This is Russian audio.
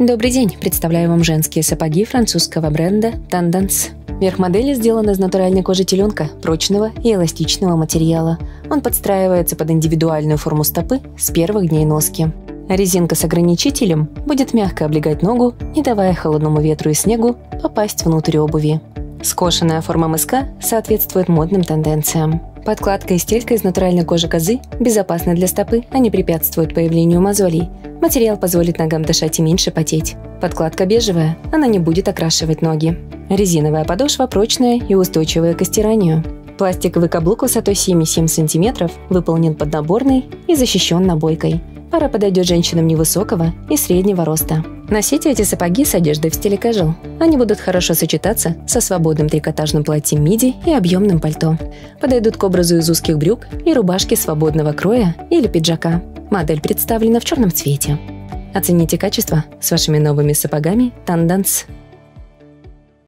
Добрый день, представляю вам женские сапоги французского бренда Tendance. Верх модели сделан из натуральной кожи теленка, прочного и эластичного материала. Он подстраивается под индивидуальную форму стопы с первых дней носки. Резинка с ограничителем будет мягко облегать ногу, не давая холодному ветру и снегу попасть внутрь обуви. Скошенная форма мыска соответствует модным тенденциям. Подкладка и стелька из натуральной кожи козы безопасны для стопы, они препятствуют появлению мозолей. Материал позволит ногам дышать и меньше потеть. Подкладка бежевая, она не будет окрашивать ноги. Резиновая подошва прочная и устойчивая к стиранию. Пластиковый каблук высотой 7,7 см выполнен под наборной и защищен набойкой. Пара подойдет женщинам невысокого и среднего роста. Носите эти сапоги с одеждой в стиле casual. Они будут хорошо сочетаться со свободным трикотажным платьем миди и объемным пальто. Подойдут к образу из узких брюк и рубашки свободного кроя или пиджака. Модель представлена в черном цвете. Оцените качество с вашими новыми сапогами Tendance.